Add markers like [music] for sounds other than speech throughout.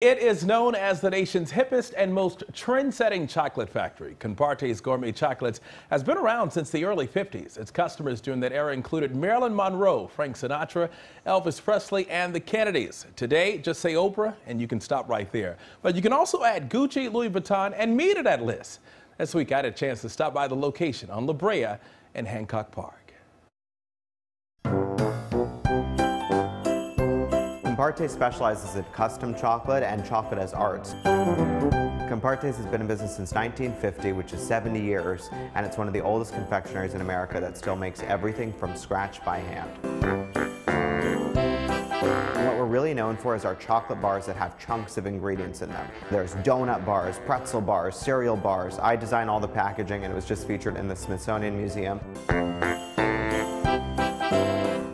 It is known as the nation's hippest and most trend-setting chocolate factory. Compartes Gourmet Chocolates has been around since the early 50s. Its customers during that era included Marilyn Monroe, Frank Sinatra, Elvis Presley, and the Kennedys. Today, just say Oprah and you can stop right there. But you can also add Gucci, Louis Vuitton, and me to that list. This week, I had a chance to stop by the location on La Brea and Hancock Park. Compartes specializes in custom chocolate and chocolate as art. Compartes has been in business since 1950, which is 70 years, and it's one of the oldest confectionaries in America that still makes everything from scratch by hand. what we're really known for is our chocolate bars that have chunks of ingredients in them. There's donut bars, pretzel bars, cereal bars. I design all the packaging and it was just featured in the Smithsonian Museum.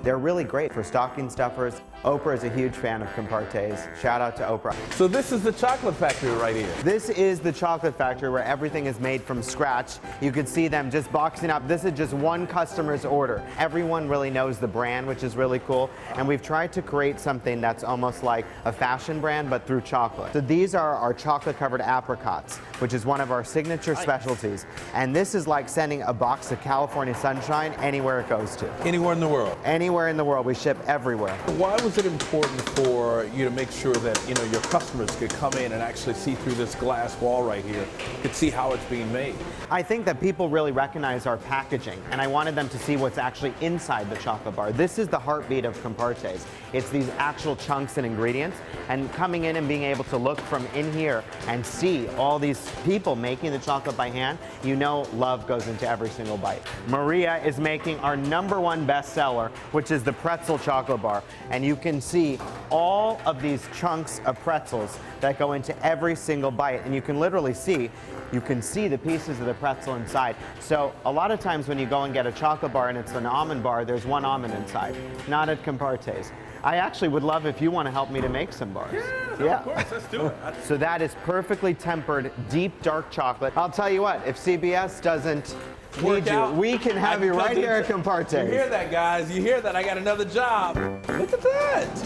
They're really great for stocking stuffers. Oprah is a huge fan of Compartes. Shout out to Oprah. So this is the chocolate factory right here. This is the chocolate factory where everything is made from scratch. You could see them just boxing up. This is just one customer's order. Everyone really knows the brand, which is really cool. And we've tried to create something that's almost like a fashion brand, but through chocolate. So these are our chocolate covered apricots, which is one of our signature specialties. And this is like sending a box of California sunshine anywhere it goes to. Anywhere in the world? Anywhere anywhere in the world. We ship everywhere. Why was it important for you to make sure that you know your customers could come in and actually see through this glass wall right here, could see how it's being made? I think that people really recognize our packaging, and I wanted them to see what's actually inside the chocolate bar. This is the heartbeat of Compartes. It's these actual chunks and ingredients, and coming in and being able to look from in here and see all these people making the chocolate by hand, you know love goes into every single bite. Maria is making our number one bestseller, which which is the pretzel chocolate bar. And you can see all of these chunks of pretzels that go into every single bite. And you can literally see, you can see the pieces of the pretzel inside. So a lot of times when you go and get a chocolate bar and it's an almond bar, there's one almond inside, not at Compartes. I actually would love if you want to help me to make some bars. Yeah, yeah. of course, let's do it. [laughs] so that is perfectly tempered, deep dark chocolate. I'll tell you what, if CBS doesn't need you, we can have I you right here at Compartes. You hear that, guys? You hear that? I got another job. Look at that.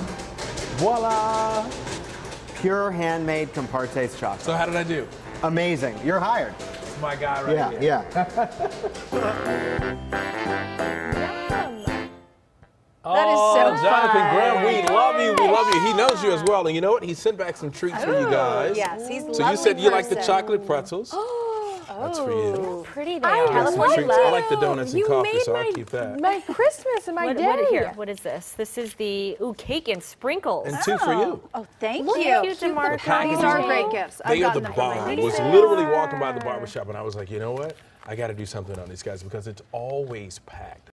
Voila. Pure handmade Compartes chocolate. So how did I do? Amazing. You're hired. It's my guy right yeah, here. Yeah, [laughs] That is so oh, Jonathan fun. Graham, we love you. We love you. He knows you as well. And you know what? He sent back some treats for you oh, guys. Yes, he's So you said you like the chocolate pretzels. Oh, That's for you. pretty they I are. love Some treats. I like the donuts and You coffee, made so my, I'll keep that. My Christmas and my What, day. what, here, what is this? This is the ooh cake and sprinkles. And two for you. Oh, oh thank Look you. how cute, DeMarco. packaging. These are great gifts. I've They are the gotten them from my bomb. niece. Was literally walking by the barbershop and I was like, you know what? I got to do something on these guys because it's always packed.